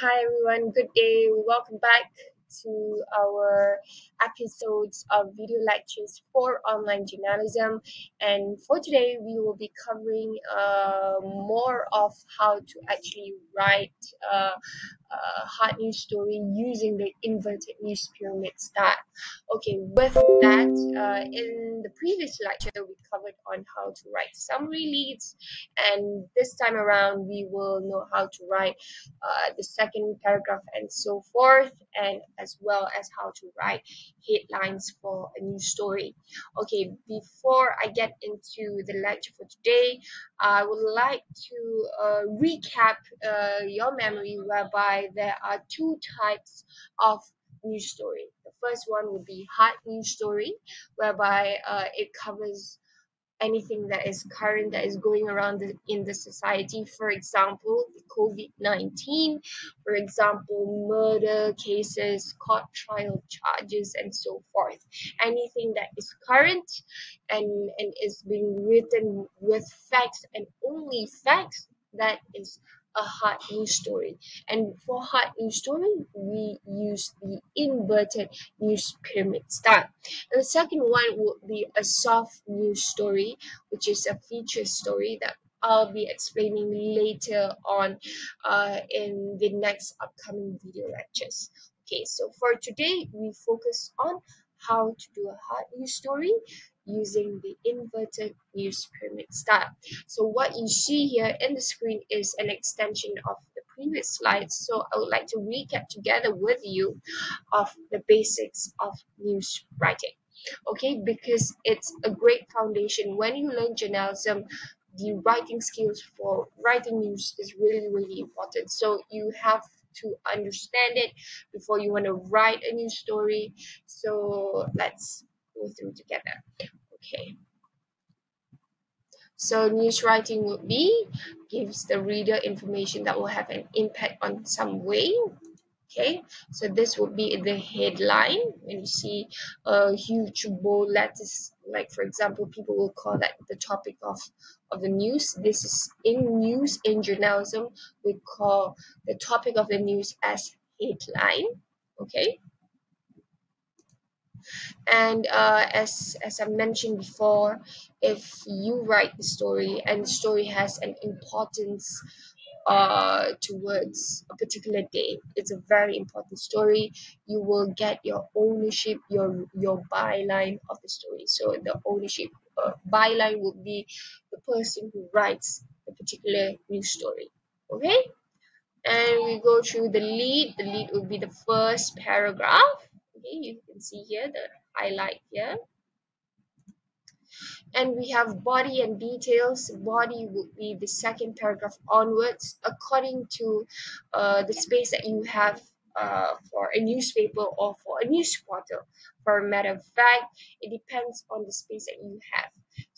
Hi everyone, good day. Welcome back to our episodes of video lectures for online journalism. And for today, we will be covering uh, more of how to actually write uh, uh, hard news story using the inverted news pyramid style. Okay, with that, uh, in the previous lecture, we covered on how to write summary leads, and this time around, we will know how to write uh, the second paragraph and so forth, and as well as how to write headlines for a news story. Okay, before I get into the lecture for today, I would like to uh, recap uh, your memory whereby there are two types of news story. The first one would be hard news story, whereby uh, it covers anything that is current that is going around the, in the society. For example the covid-19 for example murder cases court trial charges and so forth. Anything that is current and and is being written with facts and only facts that is a hard news story. And for hard news story, we use the inverted news pyramid style. And the second one would be a soft news story, which is a feature story that I'll be explaining later on uh, in the next upcoming video lectures. Okay, so for today, we focus on how to do a hard news story using the inverted news pyramid style. So what you see here in the screen is an extension of the previous slides. So I would like to recap together with you of the basics of news writing. Okay, because it's a great foundation. When you learn journalism, the writing skills for writing news is really, really important. So you have to understand it before you want to write a news story. So let's go through together. Okay. So news writing would be gives the reader information that will have an impact on some way. Okay, so this would be the headline. When you see a huge bold letters, like for example, people will call that the topic of of the news. This is in news in journalism. We call the topic of the news as headline. Okay and uh, as as I mentioned before, if you write the story and the story has an importance uh towards a particular day it's a very important story you will get your ownership your your byline of the story. So the ownership uh, byline would be the person who writes the particular news story. Okay? And we go through the lead. The lead will be the first paragraph. Okay you can see here the highlight here. And we have body and details. Body would be the second paragraph onwards according to uh, the space that you have uh, for a newspaper or for a news portal for a matter of fact it depends on the space that you have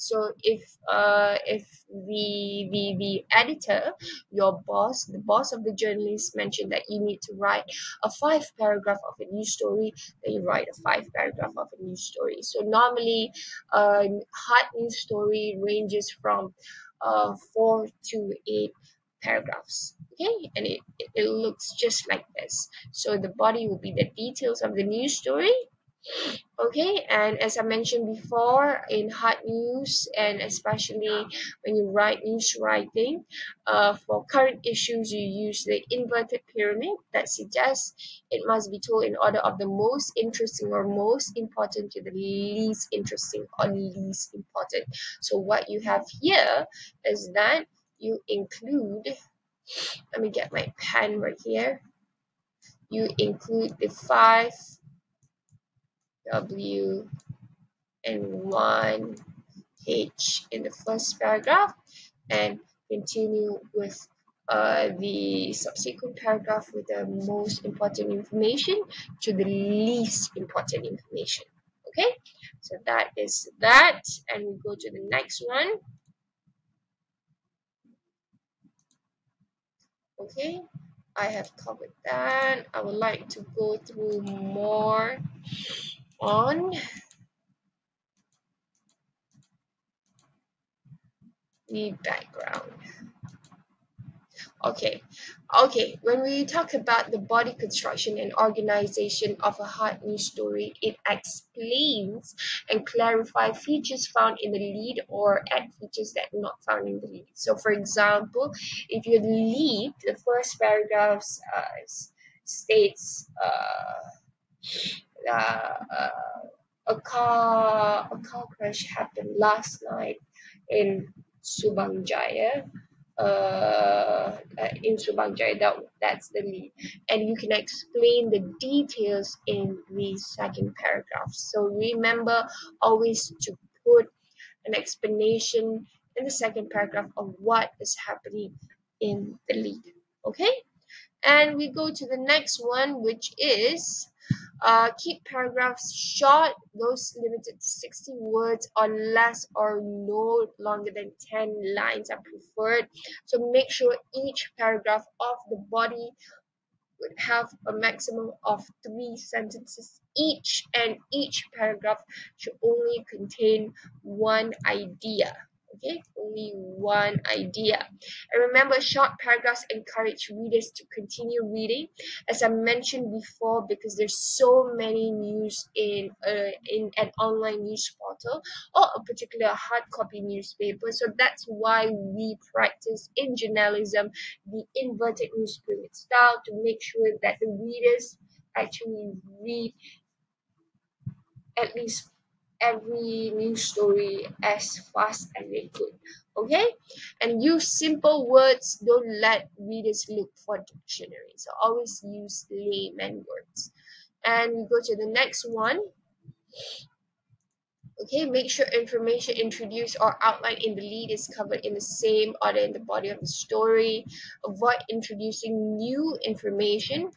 so if uh if the the the editor your boss the boss of the journalist mentioned that you need to write a five paragraph of a news story then you write a five paragraph of a news story. So normally a hard news story ranges from uh four to eight paragraphs. Okay? And it, it looks just like this. So the body will be the details of the news story okay and as i mentioned before in hard news and especially when you write news writing uh, for current issues you use the inverted pyramid that suggests it must be told in order of the most interesting or most important to the least interesting or least important. So what you have here is that you include let me get my pen right here. You include the five W and 1 H in the first paragraph and continue with uh, the subsequent paragraph with the most important information to the least important information. Okay, so that is that, and we go to the next one. Okay, I have covered that. I would like to go through more on the background. Okay, okay. When we talk about the body construction and organization of a hard news story, it explains and clarify features found in the lead or add features that are not found in the lead. So, for example, if your lead, the first paragraph uh, states uh, uh, uh, a car a car crash happened last night in Subang Jaya uh, uh, in Subang Jaya. That, that's the lead. And you can explain the details in the second paragraph. So remember always to put an explanation in the second paragraph of what is happening in the lead. Okay? And we go to the next one, which is uh, keep paragraphs short, those limited to 60 words or less or no longer than 10 lines are preferred. So make sure each paragraph of the body would have a maximum of three sentences each and each paragraph should only contain one idea okay? Only one idea. And remember short paragraphs encourage readers to continue reading as i mentioned before because there's so many news in uh, in an online news portal or a particular hard copy newspaper. So that's why we practice in journalism the inverted news style to make sure that the readers actually read at least every news story as fast as they could okay? And use simple words don't let readers look for dictionaries. So always use layman words. And we go to the next one. Okay make sure information introduced or outlined in the lead is covered in the same order in the body of the story. Avoid introducing new information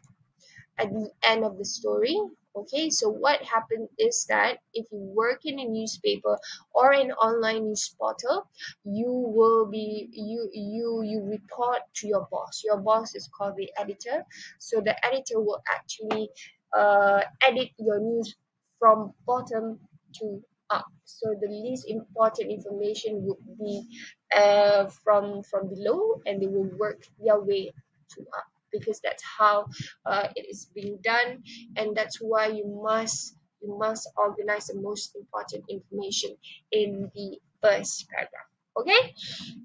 at the end of the story okay so what happened is that if you work in a newspaper or an online news portal you will be you you you report to your boss. Your boss is called the editor. So the editor will actually uh, edit your news from bottom to up. So the least important information would be uh, from from below and they will work their way to up because that's how uh, it is being done and that's why you must you must organize the most important information in the first paragraph okay?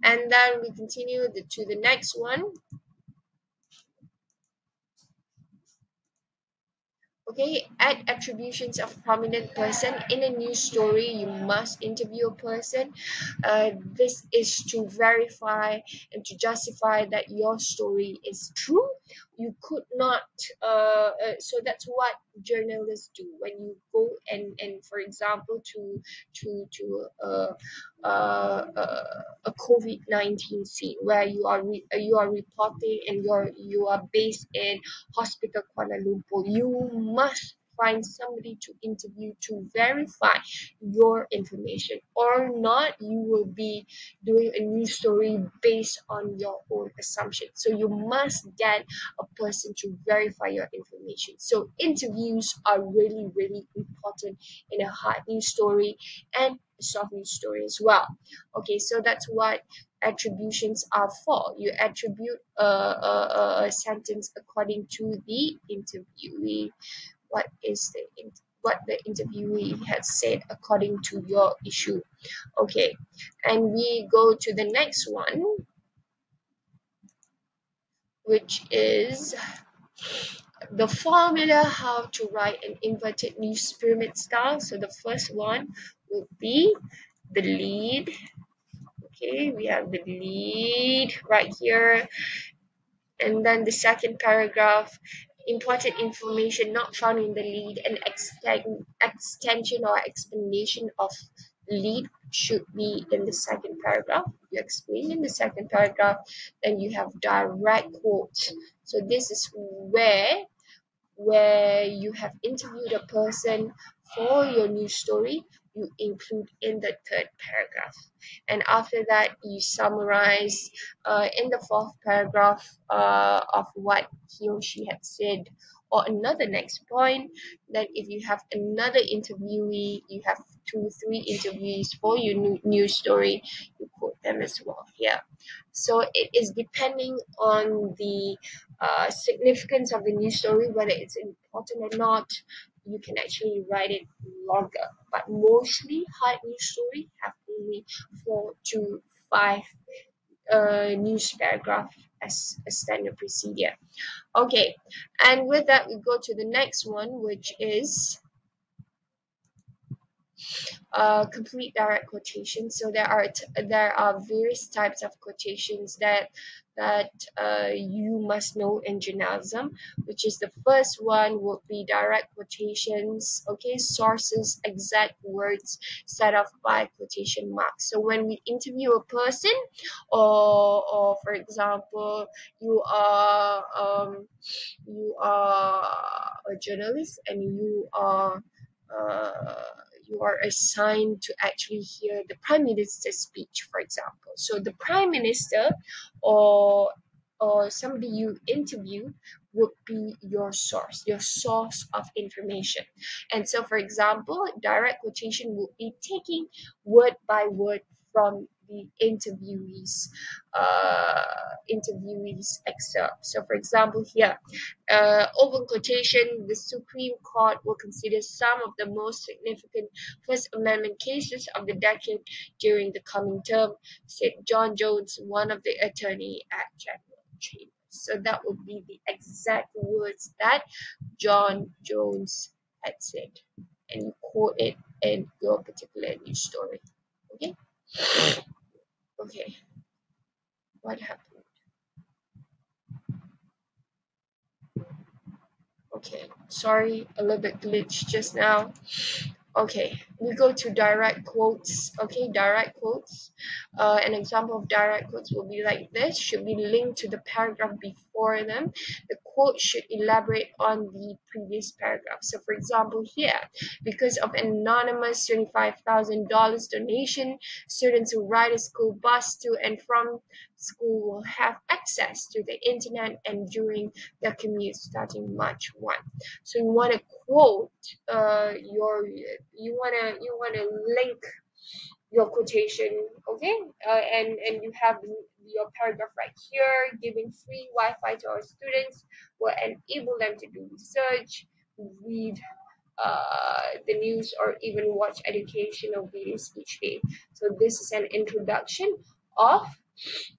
And then we continue the, to the next one okay? Add attributions of prominent person in a news story. You must interview a person. Uh, this is to verify and to justify that your story is true you could not uh, uh, so that's what journalists do. When you go and and for example to to to uh, uh, uh, a covid-19 scene where you are re- uh, you are reporting and you're you are based in hospital kuala lumpur you must find somebody to interview to verify your information or not you will be doing a news story based on your own assumption. So you must get a person to verify your information. So interviews are really really important in a hard news story and a soft news story as well. Okay so that's what attributions are for. You attribute a, a, a sentence according to the interviewee what is the what the interviewee has said according to your issue. Okay and we go to the next one which is the formula how to write an inverted news pyramid style. So the first one would be the lead. Okay we have the lead right here. And then the second paragraph important information not found in the lead and extend, extension or explanation of lead should be in the second paragraph. You explain in the second paragraph then you have direct quotes. So this is where where you have interviewed a person for your news story you include in the third paragraph. And after that, you summarize uh, in the fourth paragraph uh, of what he or she had said. Or another next point that if you have another interviewee you have two three interviewees for your new news story you quote them as well. Here so it is depending on the uh, significance of the news story whether it's important or not you can actually write it longer. But mostly hard news story have only four to five uh, news paragraph as a standard procedure. Okay and with that we go to the next one which is uh, complete direct quotation so there are there are various types of quotations that that uh, you must know in journalism which is the first one would be direct quotations okay? Sources exact words set off by quotation marks. So when we interview a person or or for example you are um you are a journalist and you are uh, you are assigned to actually hear the prime minister's speech for example. So the prime minister or or somebody you interview would be your source your source of information. And so for example direct quotation would be taking word by word from the interviewees uh, interviewees excerpt. So, for example, here, uh, open quotation: the Supreme Court will consider some of the most significant First Amendment cases of the decade during the coming term," said John Jones, one of the attorney at Chambers. So that would be the exact words that John Jones had said, and you quote it in your particular news story. Okay. Okay. What happened? Okay. Sorry, a little bit glitch just now. Okay, we go to direct quotes. Okay, direct quotes. Uh, an example of direct quotes will be like this, should be linked to the paragraph before them. The quote should elaborate on the previous paragraph. So, for example, here, because of anonymous $25,000 donation, students who ride a school bus to and from school will have access to the internet and during their commute starting March 1. So, you want to quote uh, your you you wanna link your quotation okay? Uh, and and you have your paragraph right here giving free wi-fi to our students. Will enable them to do research read uh, the news or even watch educational videos each day. So this is an introduction of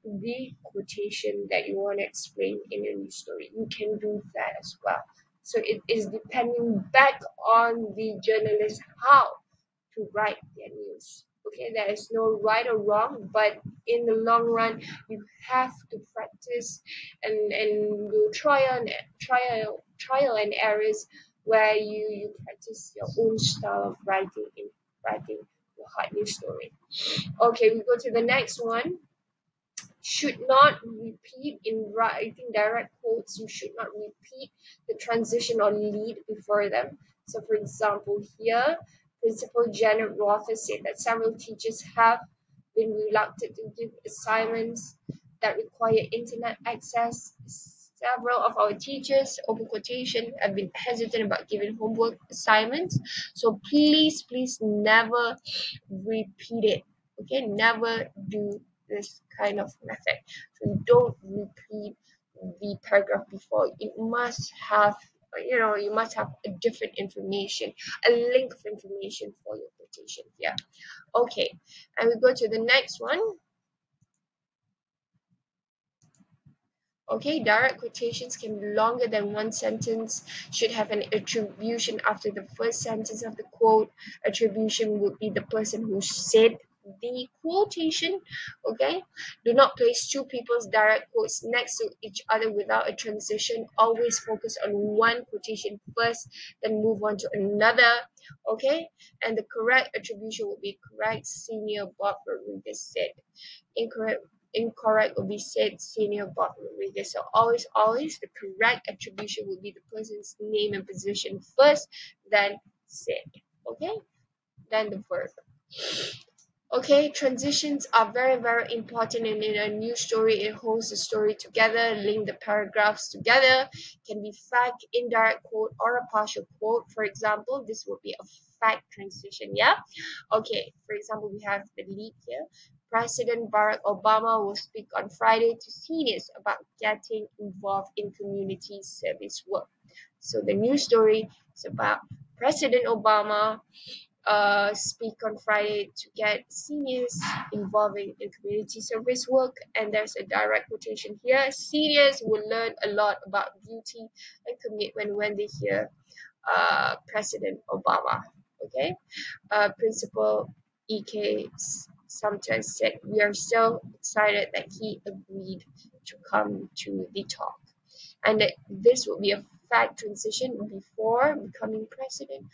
the quotation that you want to explain in your news story. You can do that as well. So it is depending back on the journalist how to write their news. Okay, there is no right or wrong, but in the long run, you have to practice and and do trial and trial trial and errors where you you practice your own style of writing in writing your hard news story. Okay, we go to the next one should not repeat in writing direct quotes you should not repeat the transition or lead before them so for example here principal janet rother said that several teachers have been reluctant to give assignments that require internet access several of our teachers open quotation have been hesitant about giving homework assignments so please please never repeat it okay never do this kind of method. So you don't repeat the paragraph before. It must have, you know, you must have a different information, a link of information for your quotation here. Okay, and we go to the next one. Okay, direct quotations can be longer than one sentence, should have an attribution after the first sentence of the quote. Attribution would be the person who said the quotation okay? Do not place two people's direct quotes next to each other without a transition. Always focus on one quotation first then move on to another okay? And the correct attribution will be correct senior bob rodriguez said. Incorrect incorrect will be said senior bob rodriguez. So always always the correct attribution will be the person's name and position first then said okay? Then the verb. Okay, transitions are very, very important and in a new story. It holds the story together, link the paragraphs together, can be fact, indirect quote, or a partial quote. For example, this would be a fact transition, yeah? Okay, for example, we have the lead here. President Barack Obama will speak on Friday to seniors about getting involved in community service work. So the news story is about President Obama uh, speak on Friday to get seniors involved in community service work. And there's a direct quotation here. Seniors will learn a lot about duty and commitment when they hear uh, President Obama. Okay, uh, Principal E.K. Sumter said, We are so excited that he agreed to come to the talk. And that this will be a fact transition before becoming president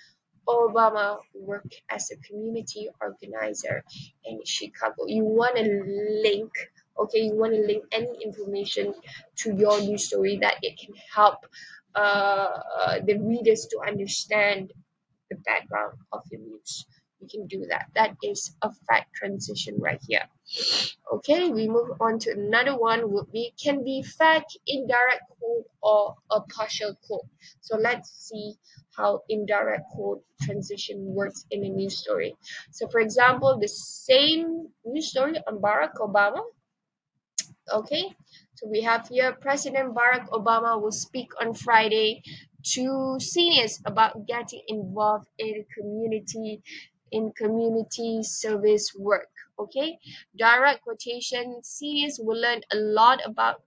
Obama worked as a community organizer in Chicago. You want to link, okay, you want to link any information to your news story that it can help uh, the readers to understand the background of your news. You can do that. That is a fact transition right here. Okay, we move on to another one would be can be fact, indirect quote, or a partial quote. So let's see how indirect quote transition works in a news story. So for example, the same news story on Barack Obama. Okay, so we have here President Barack Obama will speak on Friday to seniors about getting involved in community in community service work. Okay, direct quotation seniors will learn a lot about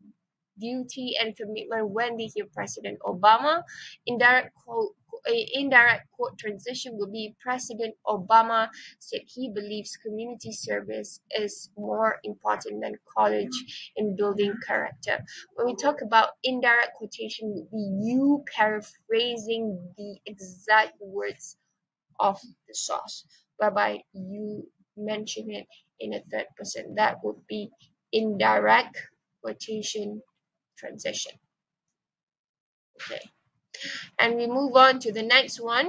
duty and commitment when they hear President Obama. Indirect quote indirect quote transition will be President Obama said he believes community service is more important than college in building character. When we talk about indirect quotation, would be you paraphrasing the exact words of the source, whereby you mention it in a third person. That would be indirect quotation transition. Okay and we move on to the next one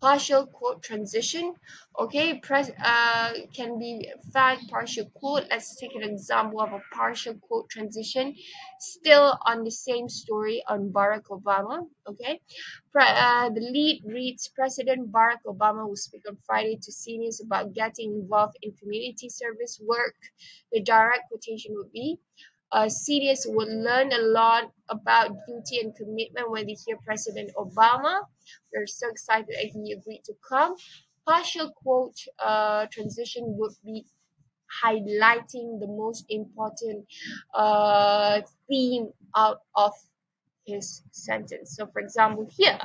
partial quote transition. Okay press uh can be fact partial quote. Let's take an example of a partial quote transition. Still on the same story on barack obama okay? Uh, the lead reads president barack obama will speak on friday to seniors about getting involved in community service work. The direct quotation would be uh, seniors will learn a lot about duty and commitment when they hear President Obama. We're so excited that he agreed to come. Partial quote uh, transition would be highlighting the most important uh, theme out of his sentence. So, for example, here,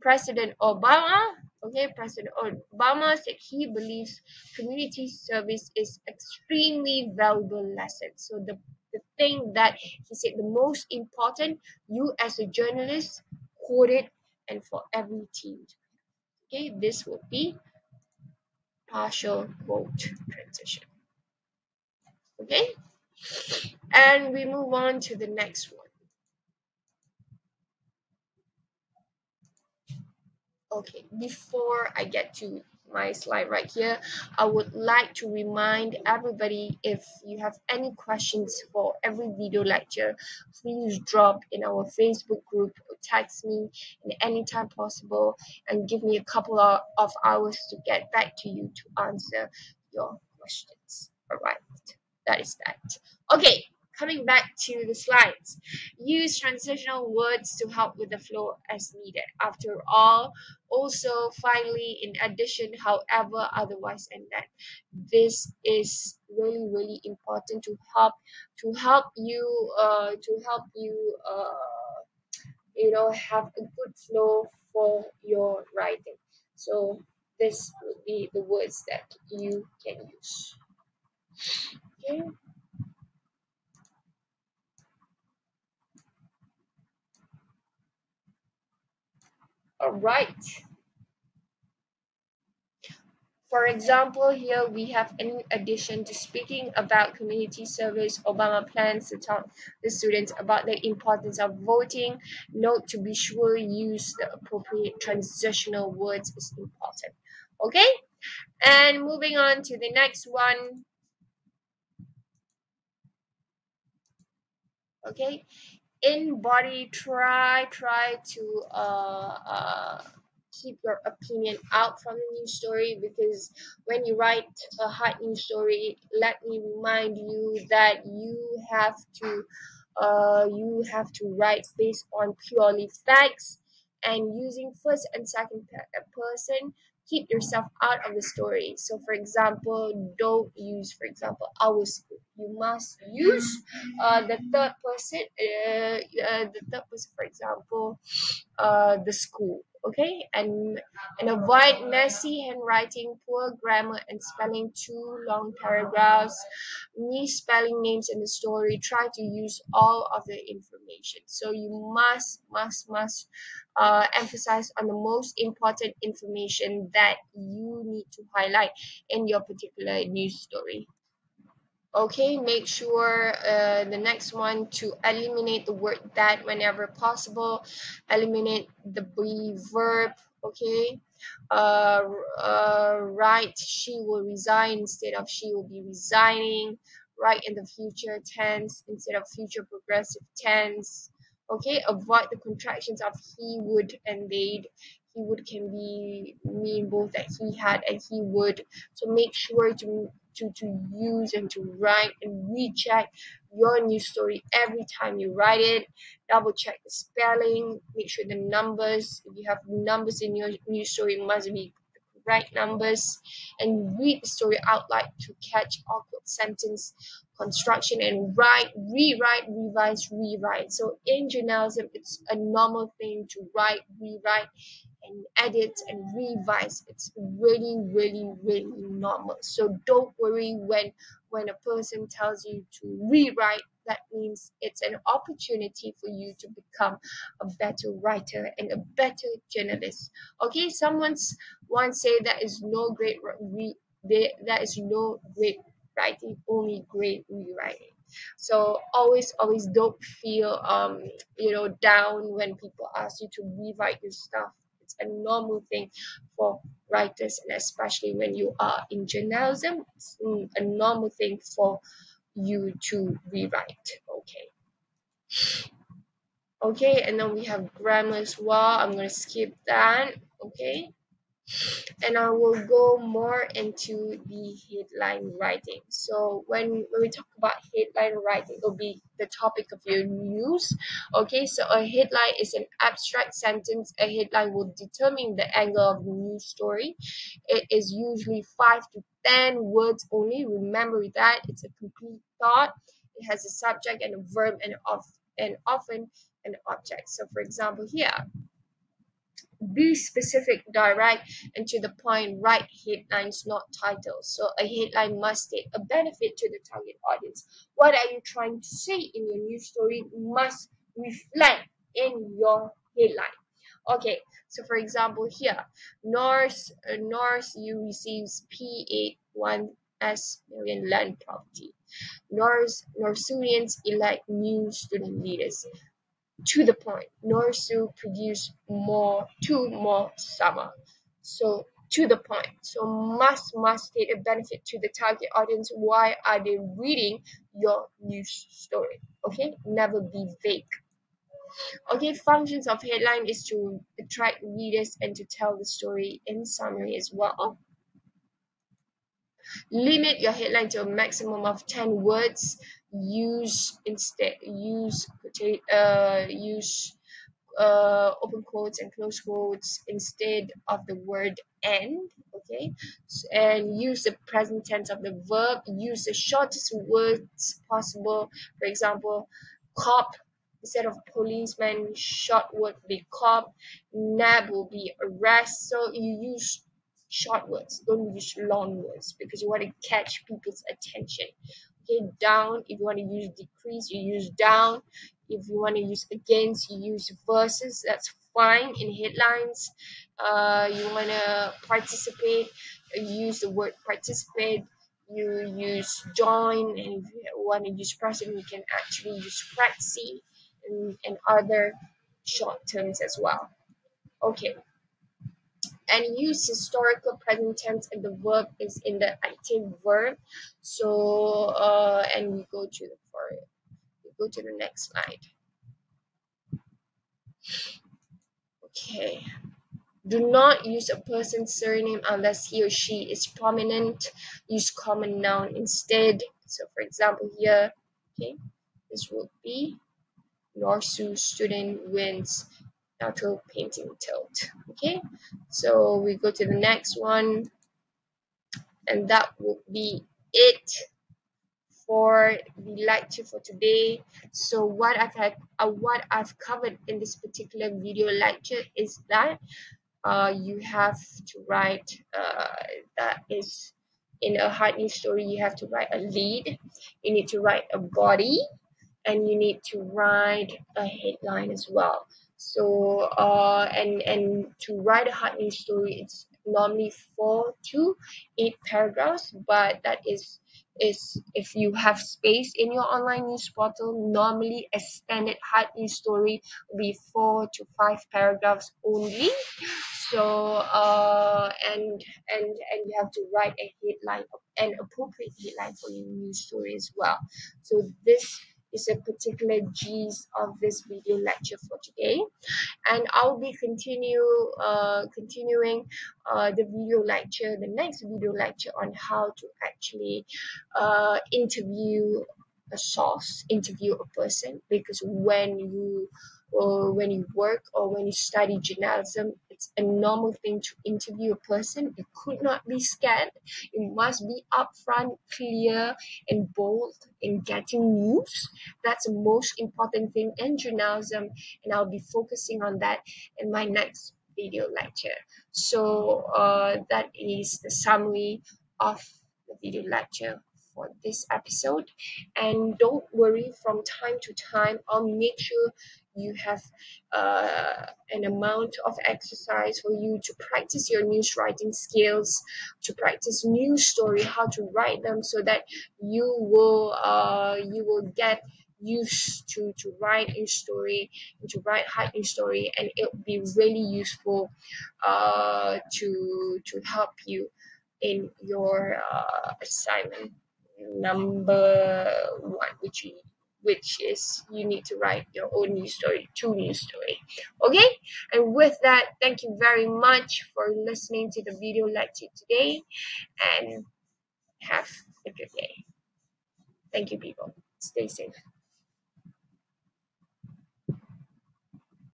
President Obama, okay, President Obama said he believes community service is extremely valuable lesson. So the the thing that he said the most important you as a journalist quote it and for every team. Okay this will be partial quote transition. Okay and we move on to the next one. Okay before i get to my slide right here. I would like to remind everybody if you have any questions for every video lecture, please drop in our Facebook group or text me in any time possible and give me a couple of, of hours to get back to you to answer your questions. All right, that is that. Okay, coming back to the slides. Use transitional words to help with the flow as needed. After all, also finally, in addition, however, otherwise, and that this is really, really important to help to help you uh to help you uh you know have a good flow for your writing. So this would be the words that you can use. Okay. All right. For example, here we have in addition to speaking about community service, Obama plans to talk the students about the importance of voting. Note to be sure use the appropriate transitional words is important. Okay? And moving on to the next one. Okay? In body, try try to uh, uh keep your opinion out from the news story because when you write a hot news story, let me remind you that you have to uh, you have to write based on purely facts and using first and second person keep yourself out of the story. So for example don't use for example our school. You must use uh, the third person uh, uh, the third person for example uh, the school okay? And and avoid messy handwriting poor grammar and spelling too long paragraphs. Misspelling names in the story. Try to use all of the information. So you must must must uh, emphasize on the most important information that you need to highlight in your particular news story. Okay make sure uh, the next one to eliminate the word that whenever possible. Eliminate the be verb okay? Uh, uh, write she will resign instead of she will be resigning. Write in the future tense instead of future progressive tense okay avoid the contractions of he would and they'd he would can be mean both that he had and he would. So make sure to to, to use and to write and recheck your news story every time you write it. Double check the spelling, make sure the numbers, if you have numbers in your news story, must be the correct numbers, and read the story out loud to catch awkward sentence construction and write, rewrite, revise, rewrite. So in journalism, it's a normal thing to write, rewrite, and edit and revise. It's really really really normal. So don't worry when when a person tells you to rewrite. That means it's an opportunity for you to become a better writer and a better journalist. Okay someone's once say that is no great re- there, that is no great writing only great rewriting. So always always don't feel um you know down when people ask you to rewrite your stuff. It's a normal thing for writers and especially when you are in journalism it's a normal thing for you to rewrite. Okay. Okay and then we have grammar as well. I'm going to skip that. Okay and I will go more into the headline writing. So when, when we talk about headline writing, it'll be the topic of your news. Okay, so a headline is an abstract sentence. A headline will determine the angle of the news story. It is usually five to ten words only. Remember that it's a complete thought. It has a subject and a verb and of and often an object. So for example here be specific, direct, and to the point. Write headlines, not titles. So a headline must state a benefit to the target audience. What are you trying to say in your news story must reflect in your headline. Okay, so for example here, North uh, North U receives P81S million land property. North Northunians elect new student leaders to the point. NORSU produce more two more summer. So to the point. So must must state a benefit to the target audience. Why are they reading your news story? Okay, never be vague. Okay, functions of headline is to attract readers and to tell the story in summary as well. Limit your headline to a maximum of 10 words. Use instead use uh, use uh, open quotes and close quotes instead of the word and okay? And use the present tense of the verb. Use the shortest words possible. For example cop instead of policeman short word be cop nab will be arrest so you use short words. Don't use long words because you want to catch people's attention. Okay down if you want to use decrease you use down. If you want to use against you use versus that's fine. In headlines uh, you want to participate use the word participate. You use join and if you want to use present you can actually use practice and, and other short terms as well. Okay and use historical present tense and the verb is in the active verb. So uh and we go to the for it we go to the next slide. Okay. Do not use a person's surname unless he or she is prominent. Use common noun instead. So for example here okay this would be Norsu student wins auto painting tilt. Okay so we go to the next one. And that will be it for the lecture for today. So what i've had uh, what i've covered in this particular video lecture is that uh, you have to write uh, that is in a hard news story you have to write a lead you need to write a body and you need to write a headline as well so uh and and to write a hard news story it's normally four to eight paragraphs but that is is if you have space in your online news portal normally a standard hard news story will be four to five paragraphs only. So uh and and and you have to write a headline an appropriate headline for your news story as well. So this is a particular gist of this video lecture for today. And I'll be continue uh, continuing uh, the video lecture the next video lecture on how to actually uh, interview a source interview a person. Because when you or when you work or when you study journalism it's a normal thing to interview a person. You could not be scared you must be upfront clear and bold in getting news. That's the most important thing in journalism and i'll be focusing on that in my next video lecture. So uh, that is the summary of the video lecture for this episode. And don't worry from time to time i'll make sure you have uh, an amount of exercise for you to practice your news writing skills to practice news story how to write them so that you will uh, you will get used to to write a story to write hard news story and it will be really useful uh, to to help you in your uh, assignment number one which you which is you need to write your own news story, two news story. Okay, and with that, thank you very much for listening to the video lecture today, and have a good day. Thank you, people. Stay safe.